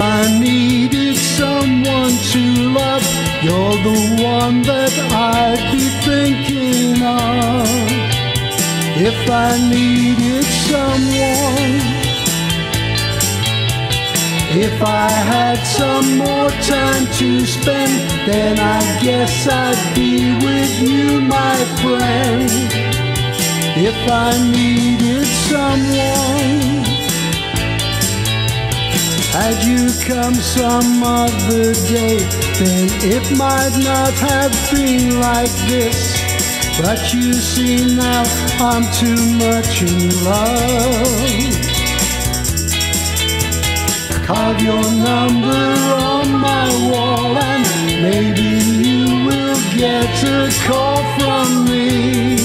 I needed someone to love, you're the one that I'd be thinking of. If I needed someone, if I had some more time to spend, then I guess I'd be with you, my friend. If I needed someone, had you come some other day, then it might not have been like this. But you see now I'm too much in love. Carve your number on my wall and maybe you will get a call from me.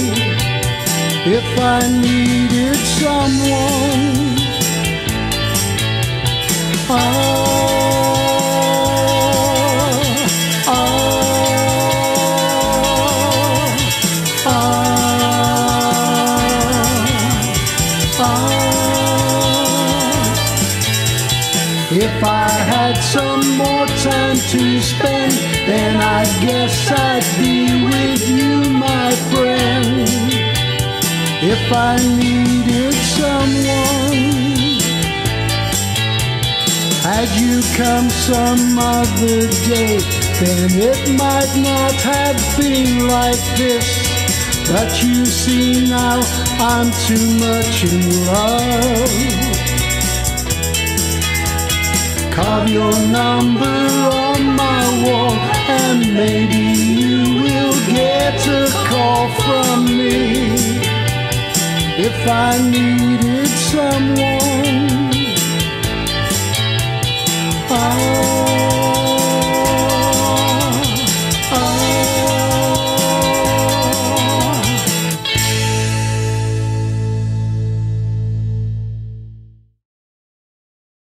If I needed someone time to spend, then I guess I'd be with you, my friend. If I needed someone had you come some other day, then it might not have been like this. But you see now I'm too much in love. Carve your number on my wall, and maybe you will get a call from me. If I needed someone